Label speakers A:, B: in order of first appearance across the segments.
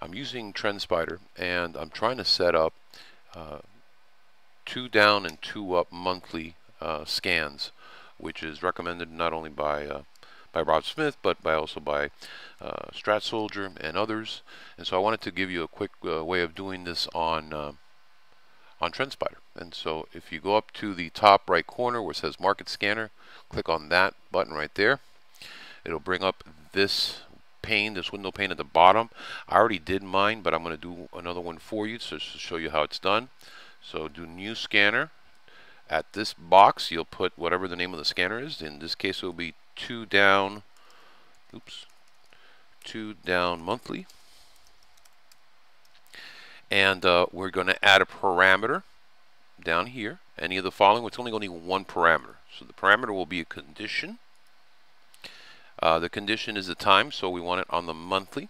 A: I'm using TrendSpider and I'm trying to set up uh, two down and two up monthly uh, scans, which is recommended not only by uh, by Rob Smith, but by also by uh, Strat Soldier and others. And so I wanted to give you a quick uh, way of doing this on uh, on TrendSpider. And so if you go up to the top right corner where it says Market Scanner, click on that button right there. It'll bring up this pane, this window pane at the bottom. I already did mine, but I'm going to do another one for you so to show you how it's done. So do new scanner. At this box, you'll put whatever the name of the scanner is. In this case, it will be two down. Oops, two down monthly. And uh, we're going to add a parameter down here. Any of the following. It's only going to need one parameter. So the parameter will be a condition. Uh, the condition is the time, so we want it on the monthly.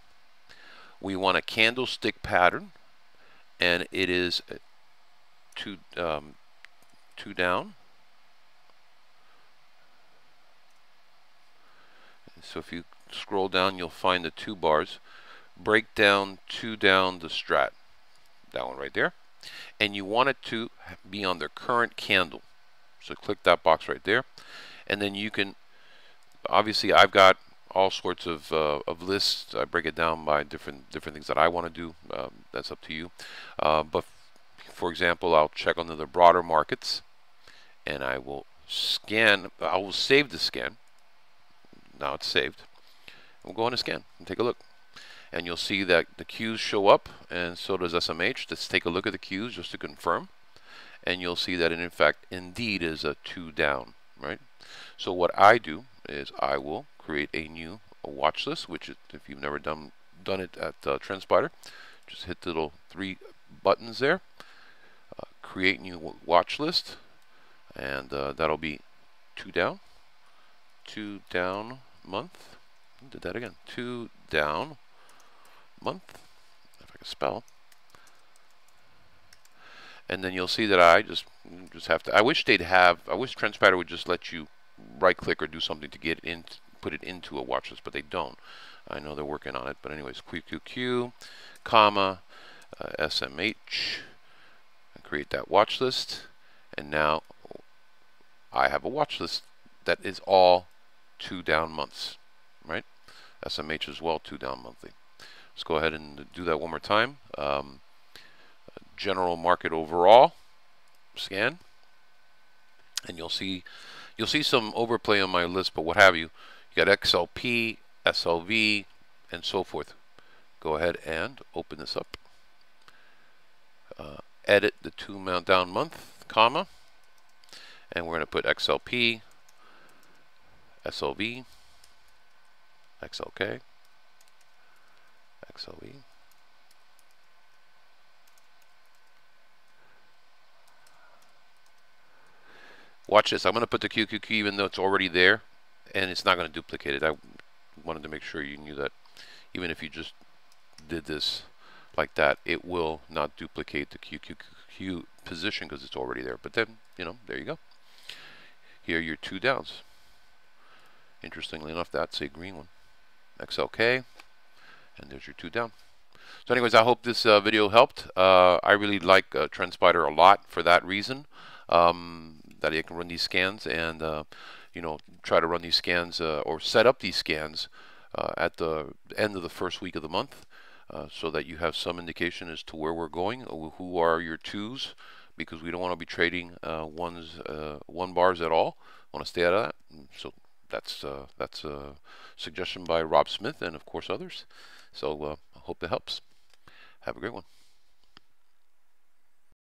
A: We want a candlestick pattern, and it is two um, two down. So if you scroll down, you'll find the two bars. Break down, two down the strat. That one right there. And you want it to be on the current candle. So click that box right there. And then you can, obviously I've got all sorts of, uh, of lists. I break it down by different different things that I want to do. Um, that's up to you. Uh, but for example, I'll check under the broader markets and I will scan, I will save the scan. Now it's saved. We'll go on a scan and take a look. And you'll see that the cues show up and so does SMH. Let's take a look at the cues just to confirm. And you'll see that it in fact indeed is a two down, right? So what I do is I will create a new watch list, which if you've never done done it at uh, TrendSpider, just hit the little three buttons there, uh, create new watch list, and uh, that'll be two down, two down month. Did that again. Two down month, if I can spell. And then you'll see that I just just have to. I wish they'd have. I wish TrendSpider would just let you right click or do something to get in put it into a watch list, but they don't. I know they're working on it, but anyways, QQQ, comma, uh, SMH, and create that watch list. And now I have a watch list that is all two down months, right? SMH as well, two down monthly. Let's go ahead and do that one more time. Um, general market overall, scan, and you'll see you'll see some overplay on my list, but what have you. You got XLP, SLV, and so forth. Go ahead and open this up. Uh, edit the two mount down month, comma, and we're going to put XLP, SLV, XLK, XLV. Watch this. I'm going to put the QQQ even though it's already there and it's not going to duplicate it. I wanted to make sure you knew that even if you just did this like that, it will not duplicate the QQQ position because it's already there. But then, you know, there you go. Here are your two downs. Interestingly enough, that's a green one. XLK, and there's your two down. So anyways, I hope this uh, video helped. Uh, I really like uh, TrendSpider a lot for that reason, um, that I can run these scans and uh, you know, try to run these scans uh, or set up these scans uh, at the end of the first week of the month uh, so that you have some indication as to where we're going, uh, who are your twos, because we don't want to be trading ones, one bars at all. want to stay out of that. So that's, that's a suggestion by Rob Smith and, of course, others. So I hope it helps. Have a great one.